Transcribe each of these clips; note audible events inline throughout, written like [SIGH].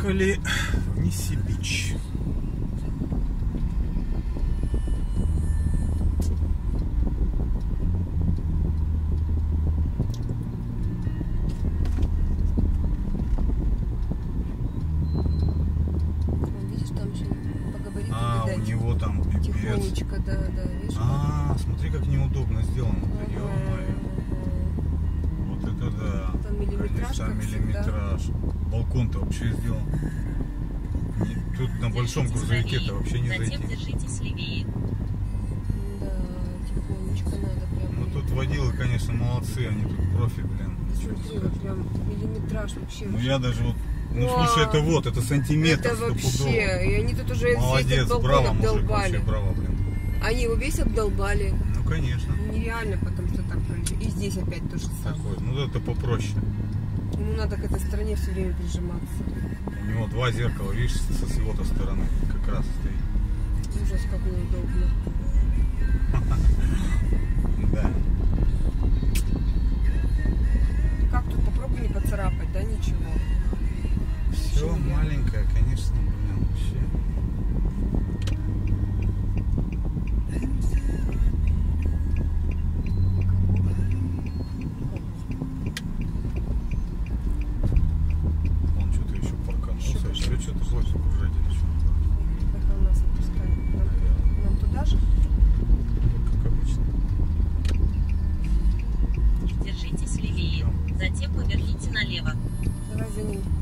Приехали в габариту А, у него там пипец. Тихонечко, да, да, видишь? А, смотри, как неудобно сделано. Ага, это да. Там миллиметраж, всегда. миллиметраж. Балкон-то вообще сделан. Не- Тут на большом грузовике-то вообще не Затем зайти. держитесь левее. Да, тихонечко надо прям. Ну тут водилы, конечно, молодцы, они тут профи, блин. Смотри, вот прям миллиметраж вообще. Ну я даже вот. Ну Вау. слушай, это вот, это сантиметр Это вообще. И они тут уже весь Молодец, балкон браво, мужик, вообще браво, блин. Они его весь обдолбали. Ну конечно. Нереально, потому что здесь опять то же самое. Такой, ну это попроще. Ему надо к этой стороне все время прижиматься. У него два зеркала, видишь, со с стороны как раз стоит. Ужас, как неудобно. [LAUGHS] Да. Как тут попробуй не поцарапать, да, ничего. Все маленькое, конечно, блин, вообще. Он что-то еще парканулся. Ещё Еще что-то хочет загружать или что? Как он нас отпускает? Нам, нам туда же? Как обычно. Держитесь левее. Затем поверните налево. Давай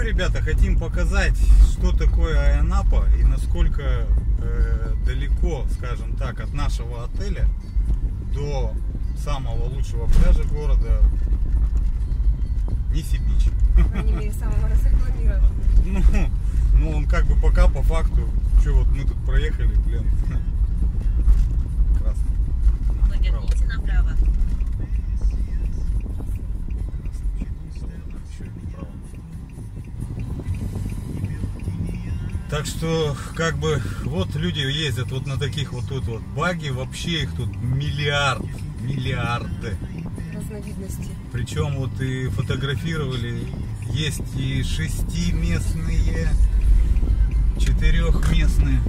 что, ребята, хотим показать, что такое Айанапа и насколько э, далеко, скажем так, от нашего отеля до самого лучшего пляжа города Ниссибич. По крайней мере, самого разрекламированного. [LAUGHS] Ну, ну, он как бы пока по факту, что вот мы тут проехали, блин. Так что, как бы, вот люди ездят вот на таких вот тут вот баги, вообще их тут миллиард, миллиарды. Разновидности. Причем вот и фотографировали, есть и шестиместные, четырехместные.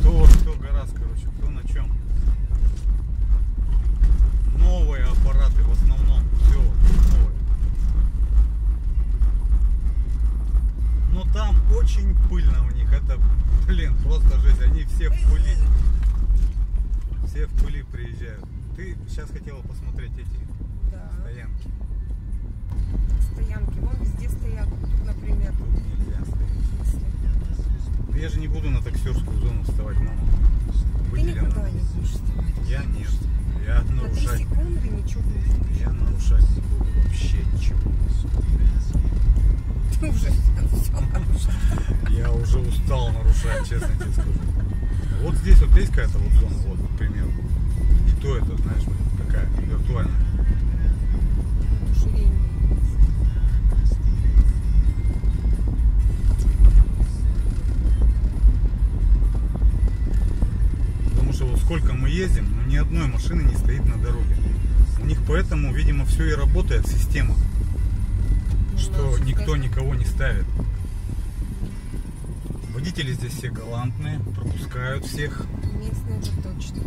Кто, вот кто гораздо, короче, кто на чем. Новые аппараты в основном, все новое. Но там очень пыльно у них, это, блин, просто жесть, они все в пыли. Все в пыли приезжают. Ты сейчас хотела посмотреть эти Да. стоянки. Стоянки. Вон везде стоят. Тут, например. Тут нельзя стоять. Ну, Я же не буду на таксерскую зону вставать, мама. Ты Выделено. никуда не будешь вставать. Я нет. Я На нарушать. секунды ничего не будешь. Я нарушать не буду вообще ничего. Ты уже все нарушил. Я уже устал нарушать, честно тебе скажу. Вот здесь вот есть какая-то вот зона, вот, к примеру. То это, знаешь, такая виртуальная. Ширение. что вот сколько мы ездим, но ни одной машины не стоит на дороге. У них поэтому, видимо, все и работает, система, что Немножко. никто никого не ставит. Водители здесь все галантные, пропускают всех. Местные это точно.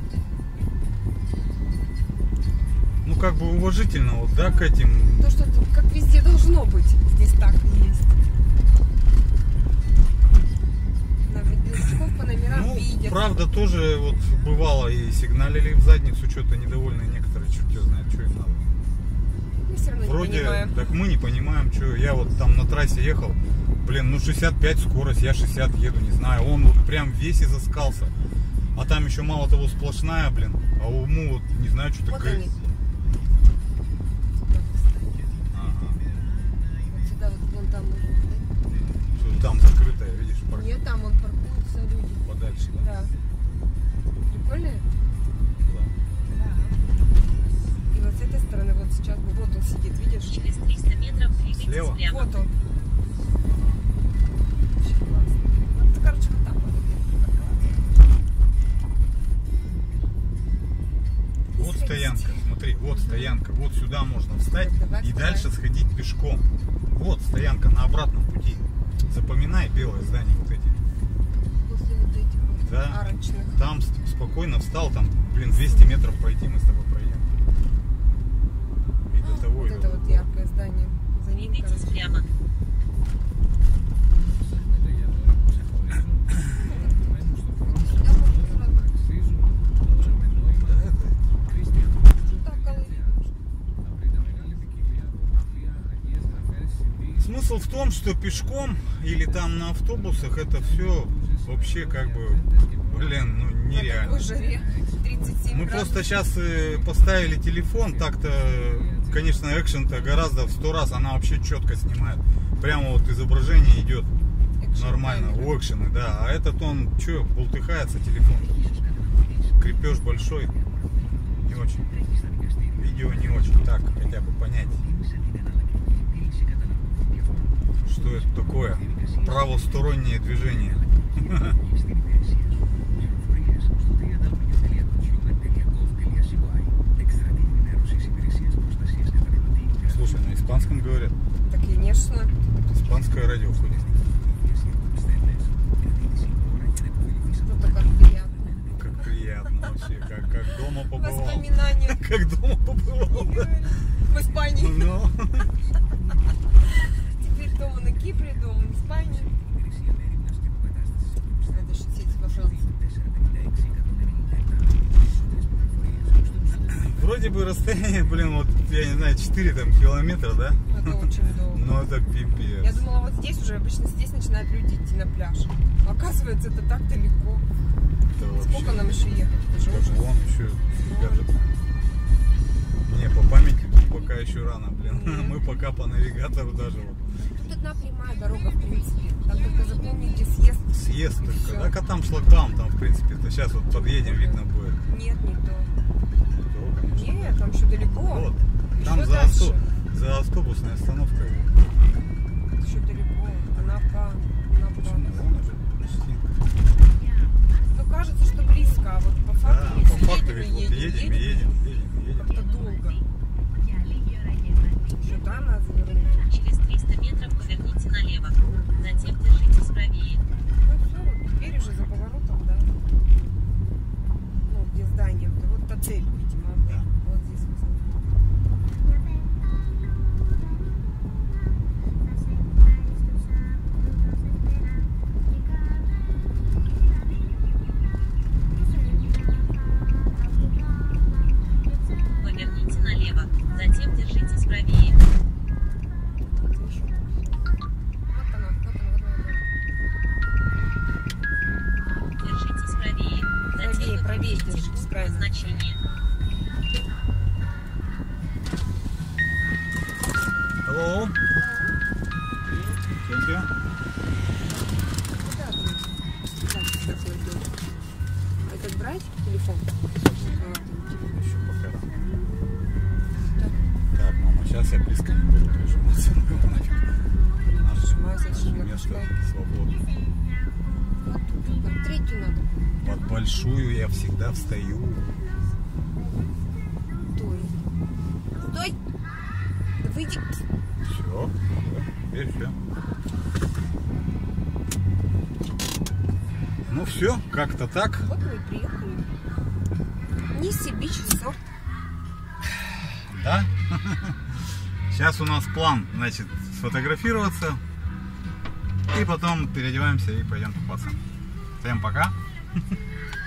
Как бы уважительно, вот, да, к этим. То, что как везде должно быть, здесь так и есть. Новичков по номерам Ну, видят. правда, тоже вот бывало и сигналили в задницу, что-то недовольные некоторые, черт его знает, что им надо. Мы все равно не Вроде, понимаем. так мы не понимаем, что я вот там на трассе ехал, блин, ну 65 скорость, я 60 еду, не знаю, он вот прям весь изыскался. А там еще мало того сплошная, блин, а уму вот не знаю, что Вот такое. они. Люди. подальше, да? Да. Прикольно? Да. И вот с этой стороны, вот сейчас, вот он сидит, видишь? Через 300 метров двигайтесь Слева? прямо. Вот он. Вот, короче, вот так вот. Вот стоянка, смотри, вот стоянка, вот сюда можно встать Давай, и вставай. дальше сходить пешком. Вот стоянка на обратном пути. Запоминай белое здание Да. арочных. Там спокойно встал, там, блин, 200 метров пройти мы с тобой пройдем. И до того Вот и это вот яркое здание. За ним, Двигайтесь короче. прямо. Да, это- Так, колы. Смысл в том, что пешком или там на автобусах это все вообще как бы, блин, ну нереально. жаре 37 Мы градусов. просто сейчас поставили телефон, так-то, конечно, экшен-то гораздо в сто раз, она вообще четко снимает. Прямо вот изображение идет нормально, у экшена, да. А этот он, что, бултыхается телефон. Крепеж большой, не очень. Видео не очень, так, хотя бы понять. Что это такое? Правостороннее движение. Слушай, на испанском говорят. Так, конечно. Испанское радио ходит. Приятно вообще, как, как дома побывал. Воспоминания. [LAUGHS] Как дома побывал. В Испании. Ну, Дома на Кипре, дома в Испании. Надо шутить вроде бы расстояние, блин, вот, я не знаю, 4 там километра, да? Это очень долго. Но это Я пипец. думала, вот здесь уже обычно здесь начинают люди идти на пляж. Оказывается, это так далеко. Это вообще- Сколько нам еще ехать? Это же ужас. вон еще фига же. Не, по памяти пока еще рано, блин. [LAUGHS] Мы пока по навигатору даже вот. Тут одна прямая дорога, в принципе. Там только запомните съезд. Съезд только. Всё. Так, а там шлагбаум, там, в принципе, то сейчас вот подъедем, видно будет. Нет, не то. То, конечно. Нет, там еще далеко. Вот. Еще Там за, авто- за автобусной остановкой. Еще далеко. Почему? Вон уже почти. Ну, кажется, что близко, а вот по факту Да, по факту едем, и ведь вот едем, и едем, едем, и едем. Как-то долго. Еще да, надо завернуть. Через 300 метров поверните налево. Вот тут, под третью надо. Под большую я всегда встаю. Стой. Стой! Выйди. Все, теперь все. Ну все, как-то так. Вот мы и приехали. Ниси бич все. Да? [LAUGHS] Сейчас у нас план, значит, сфотографироваться. И потом переодеваемся и пойдем купаться. Всем пока. [LAUGHS]